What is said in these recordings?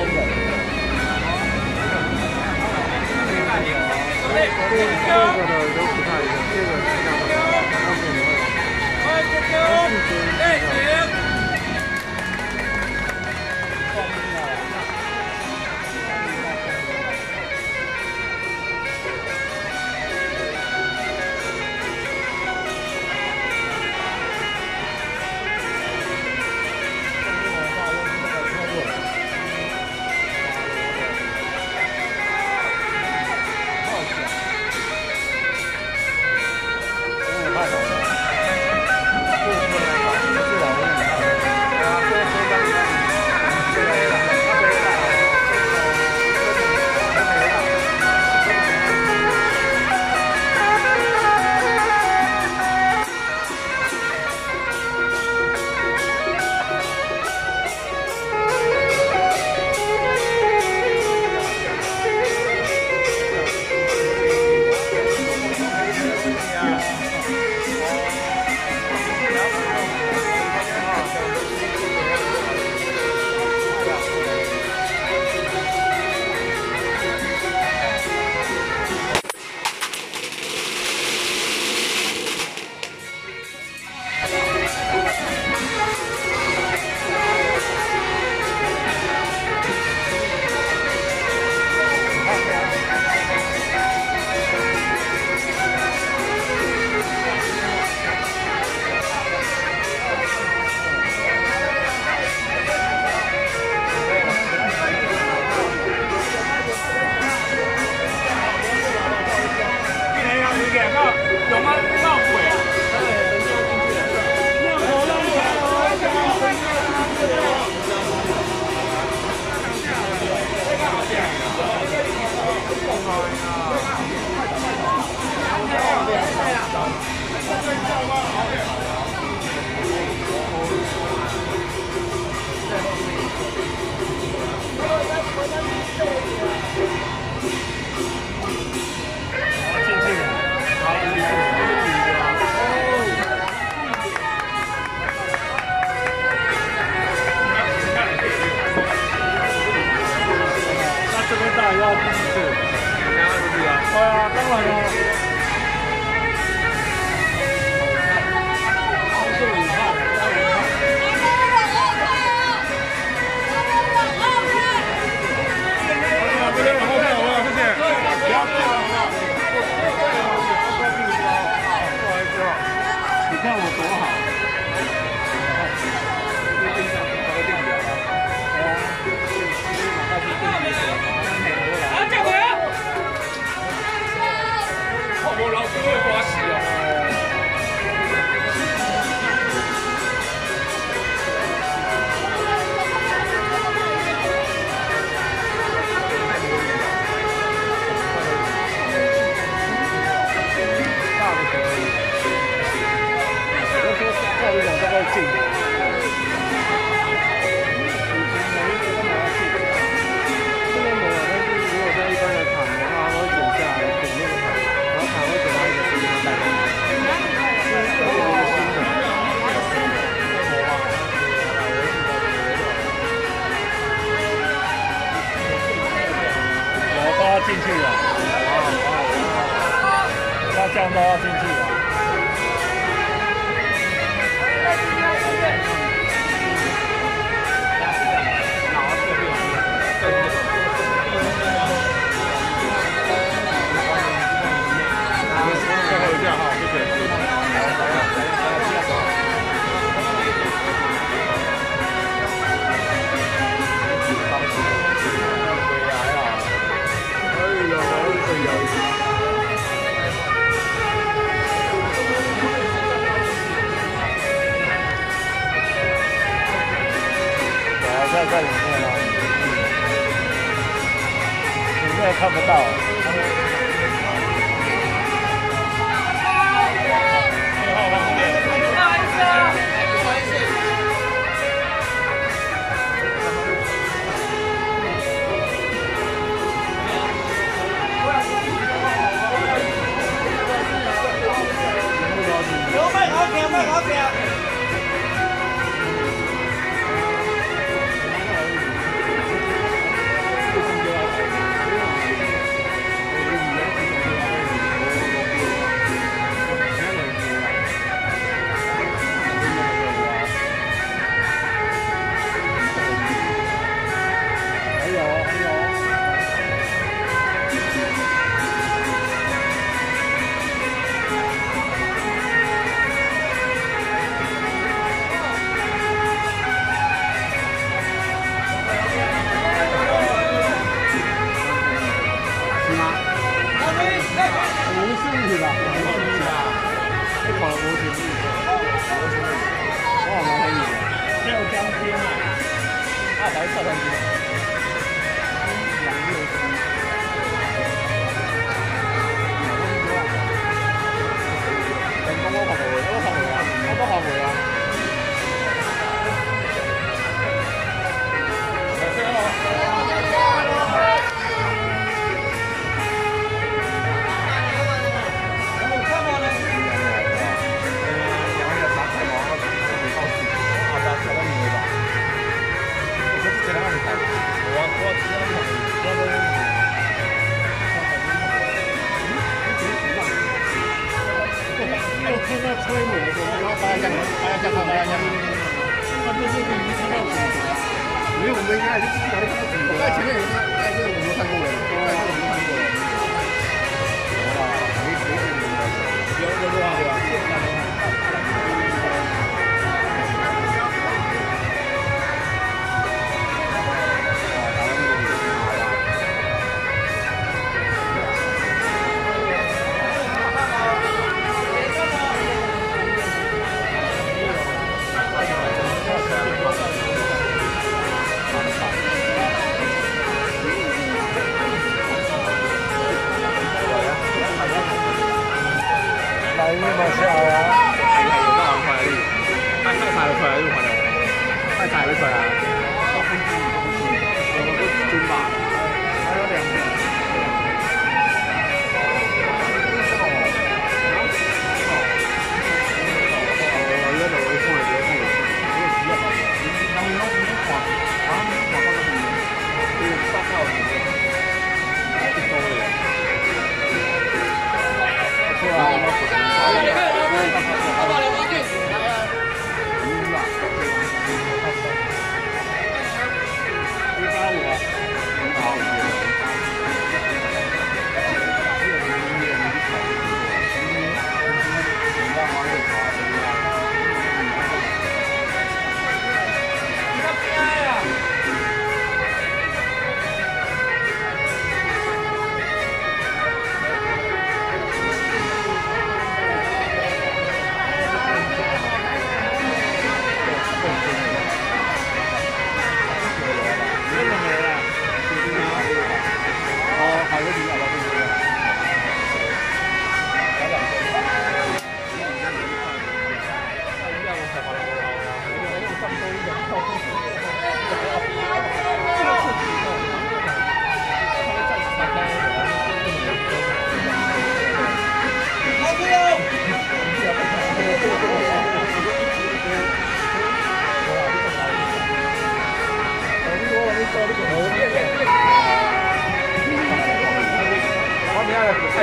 真的。这个的都不太一样，这个 Martin. 在里面了，里面看不到。那，前面有个，哎，这个我们看过了，Bye.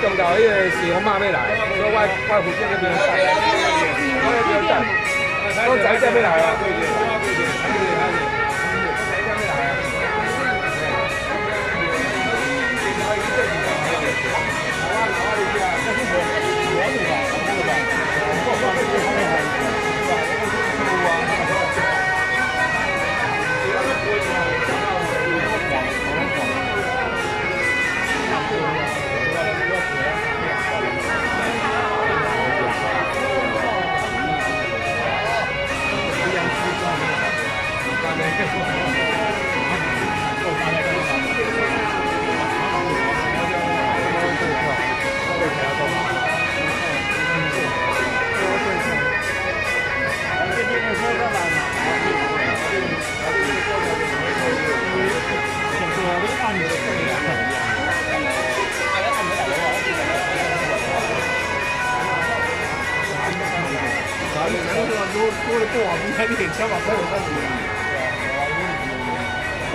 明仔太重到迄个是我妈要来，所以我我附近那边。等，我那边等，我仔仔要来啊。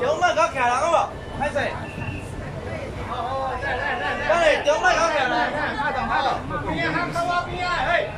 有乜搞騎人啊嘛？睇勢。中来搞起来，拍动拍动，边啊，靠我边啊，嘿。